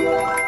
Bye.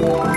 Wow.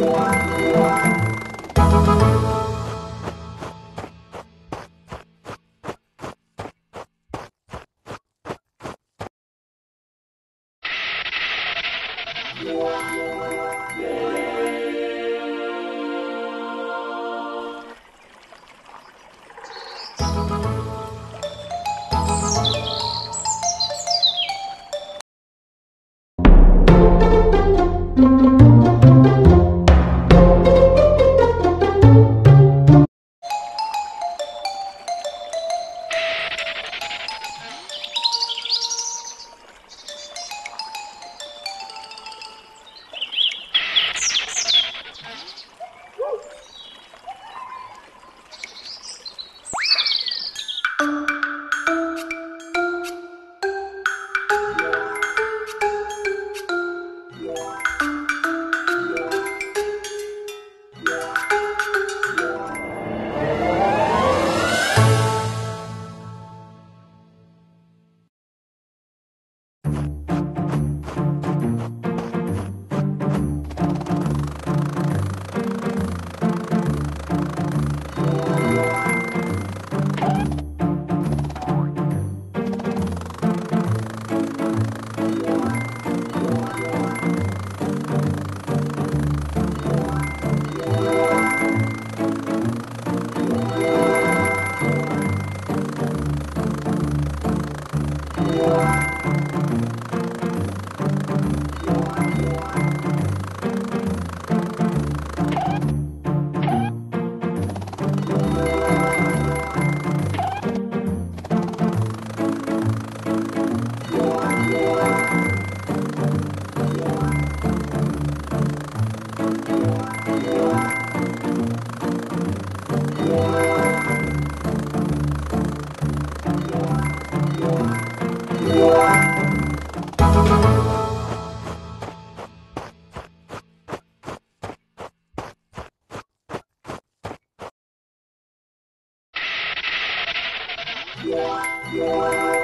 Yeah. Yeah.